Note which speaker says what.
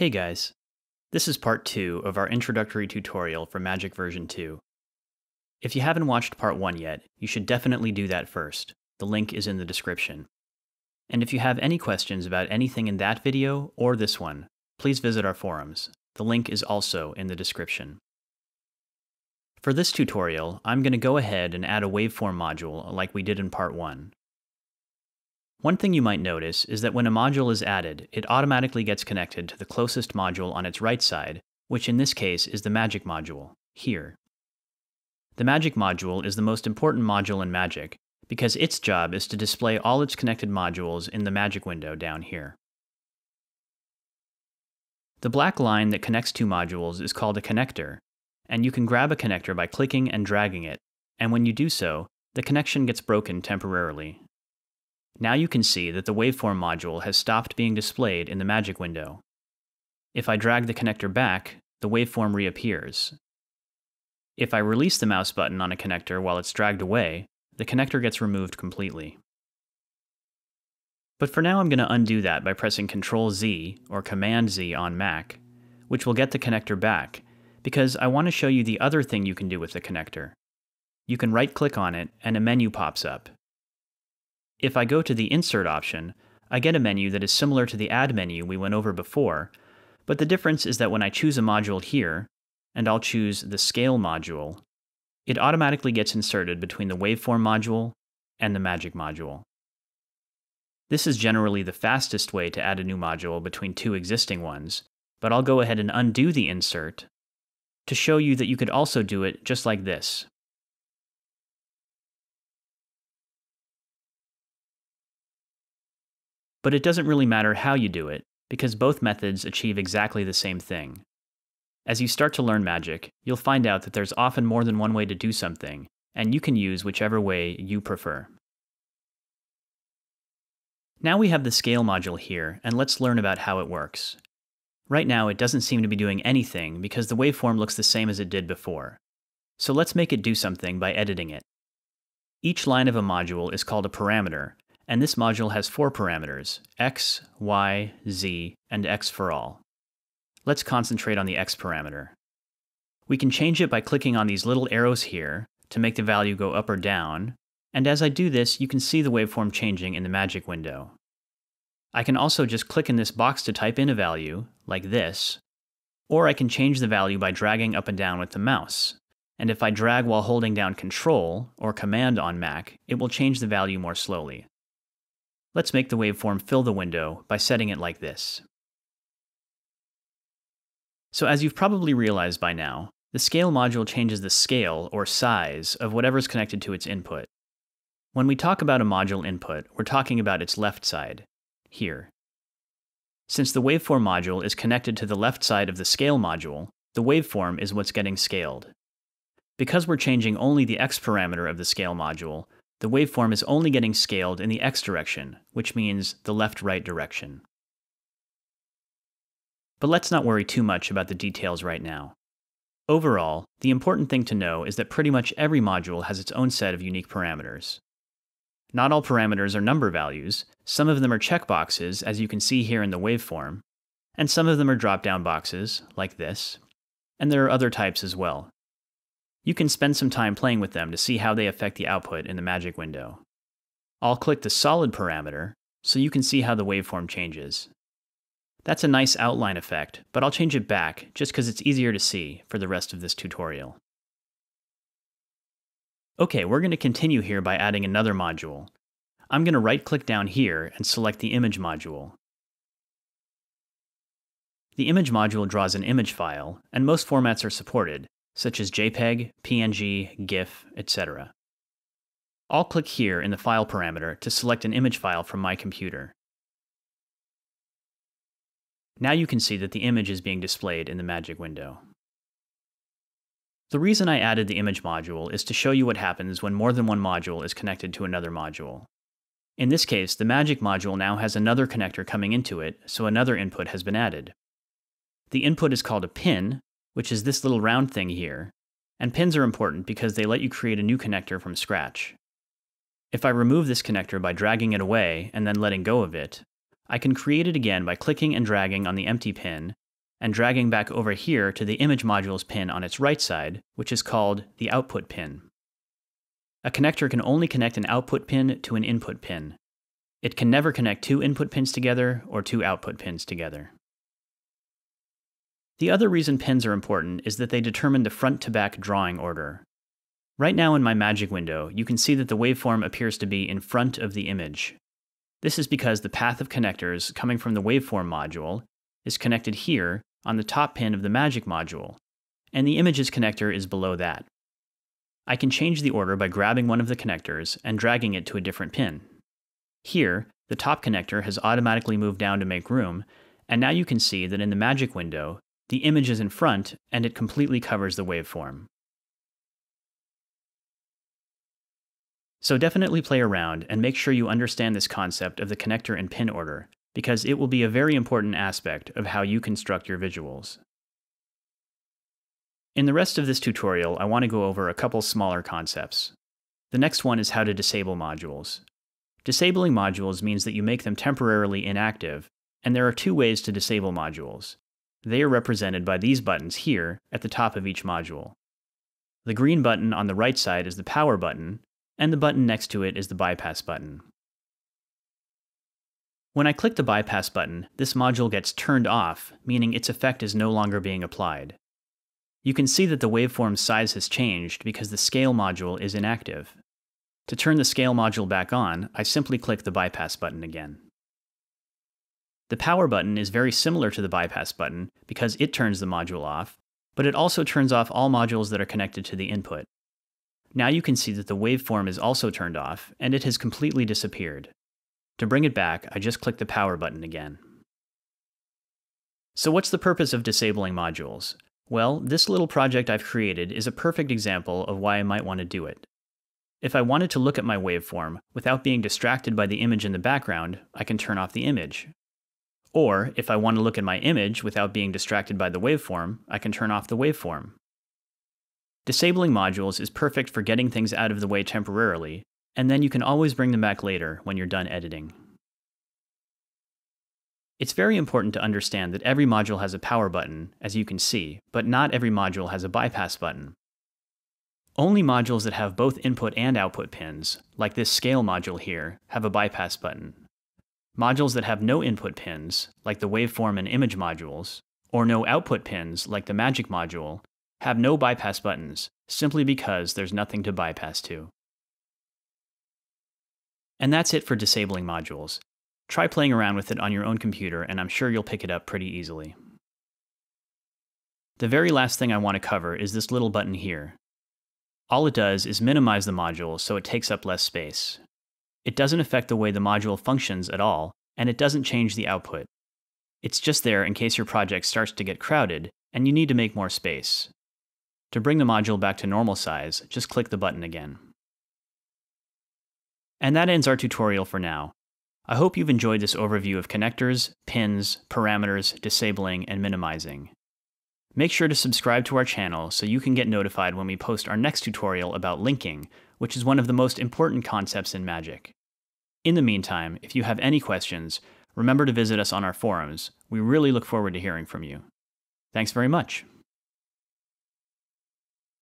Speaker 1: Hey guys, this is part 2 of our introductory tutorial for Magic version 2. If you haven't watched part 1 yet, you should definitely do that first. The link is in the description. And if you have any questions about anything in that video or this one, please visit our forums. The link is also in the description. For this tutorial, I'm going to go ahead and add a waveform module like we did in part 1. One thing you might notice is that when a module is added, it automatically gets connected to the closest module on its right side, which in this case is the Magic module, here. The Magic module is the most important module in Magic, because its job is to display all its connected modules in the Magic window down here. The black line that connects two modules is called a connector, and you can grab a connector by clicking and dragging it, and when you do so, the connection gets broken temporarily, now you can see that the waveform module has stopped being displayed in the magic window. If I drag the connector back, the waveform reappears. If I release the mouse button on a connector while it's dragged away, the connector gets removed completely. But for now I'm going to undo that by pressing Ctrl Z or Command Z on Mac, which will get the connector back, because I want to show you the other thing you can do with the connector. You can right click on it and a menu pops up, if I go to the Insert option, I get a menu that is similar to the Add menu we went over before, but the difference is that when I choose a module here, and I'll choose the Scale module, it automatically gets inserted between the Waveform module and the Magic module. This is generally the fastest way to add a new module between two existing ones, but I'll go ahead and undo the insert to show you that you could also do it just like this. But it doesn't really matter how you do it, because both methods achieve exactly the same thing. As you start to learn magic, you'll find out that there's often more than one way to do something, and you can use whichever way you prefer. Now we have the scale module here, and let's learn about how it works. Right now it doesn't seem to be doing anything because the waveform looks the same as it did before. So let's make it do something by editing it. Each line of a module is called a parameter, and this module has four parameters, x, y, z, and x for all. Let's concentrate on the x parameter. We can change it by clicking on these little arrows here to make the value go up or down, and as I do this, you can see the waveform changing in the magic window. I can also just click in this box to type in a value, like this, or I can change the value by dragging up and down with the mouse. And if I drag while holding down Control or Command on Mac, it will change the value more slowly. Let's make the waveform fill the window by setting it like this. So as you've probably realized by now, the scale module changes the scale, or size, of whatever's connected to its input. When we talk about a module input, we're talking about its left side, here. Since the waveform module is connected to the left side of the scale module, the waveform is what's getting scaled. Because we're changing only the x parameter of the scale module, the waveform is only getting scaled in the x direction, which means the left-right direction. But let's not worry too much about the details right now. Overall, the important thing to know is that pretty much every module has its own set of unique parameters. Not all parameters are number values, some of them are checkboxes, as you can see here in the waveform, and some of them are drop-down boxes, like this, and there are other types as well, you can spend some time playing with them to see how they affect the output in the magic window. I'll click the solid parameter so you can see how the waveform changes. That's a nice outline effect, but I'll change it back just because it's easier to see for the rest of this tutorial. Okay, we're going to continue here by adding another module. I'm going to right click down here and select the image module. The image module draws an image file, and most formats are supported, such as JPEG, PNG, GIF, etc. I'll click here in the file parameter to select an image file from my computer. Now you can see that the image is being displayed in the Magic window. The reason I added the image module is to show you what happens when more than one module is connected to another module. In this case, the Magic module now has another connector coming into it, so another input has been added. The input is called a pin, which is this little round thing here, and pins are important because they let you create a new connector from scratch. If I remove this connector by dragging it away and then letting go of it, I can create it again by clicking and dragging on the empty pin and dragging back over here to the image module's pin on its right side, which is called the output pin. A connector can only connect an output pin to an input pin. It can never connect two input pins together or two output pins together. The other reason pins are important is that they determine the front to back drawing order. Right now in my magic window, you can see that the waveform appears to be in front of the image. This is because the path of connectors coming from the waveform module is connected here on the top pin of the magic module, and the images connector is below that. I can change the order by grabbing one of the connectors and dragging it to a different pin. Here, the top connector has automatically moved down to make room, and now you can see that in the magic window, the image is in front and it completely covers the waveform. So definitely play around and make sure you understand this concept of the connector and pin order, because it will be a very important aspect of how you construct your visuals. In the rest of this tutorial, I want to go over a couple smaller concepts. The next one is how to disable modules. Disabling modules means that you make them temporarily inactive, and there are two ways to disable modules. They are represented by these buttons here at the top of each module. The green button on the right side is the power button, and the button next to it is the bypass button. When I click the bypass button, this module gets turned off, meaning its effect is no longer being applied. You can see that the waveform's size has changed because the scale module is inactive. To turn the scale module back on, I simply click the bypass button again. The power button is very similar to the bypass button because it turns the module off, but it also turns off all modules that are connected to the input. Now you can see that the waveform is also turned off, and it has completely disappeared. To bring it back, I just click the power button again. So what's the purpose of disabling modules? Well, this little project I've created is a perfect example of why I might want to do it. If I wanted to look at my waveform without being distracted by the image in the background, I can turn off the image. Or, if I want to look at my image without being distracted by the waveform, I can turn off the waveform. Disabling modules is perfect for getting things out of the way temporarily, and then you can always bring them back later when you're done editing. It's very important to understand that every module has a power button, as you can see, but not every module has a bypass button. Only modules that have both input and output pins, like this scale module here, have a bypass button. Modules that have no input pins, like the waveform and image modules, or no output pins, like the magic module, have no bypass buttons, simply because there's nothing to bypass to. And that's it for disabling modules. Try playing around with it on your own computer, and I'm sure you'll pick it up pretty easily. The very last thing I want to cover is this little button here. All it does is minimize the module so it takes up less space. It doesn't affect the way the module functions at all, and it doesn't change the output. It's just there in case your project starts to get crowded and you need to make more space. To bring the module back to normal size, just click the button again. And that ends our tutorial for now. I hope you've enjoyed this overview of connectors, pins, parameters, disabling, and minimizing. Make sure to subscribe to our channel so you can get notified when we post our next tutorial about linking, which is one of the most important concepts in Magic. In the meantime, if you have any questions, remember to visit us on our forums. We really look forward to hearing from you. Thanks very much.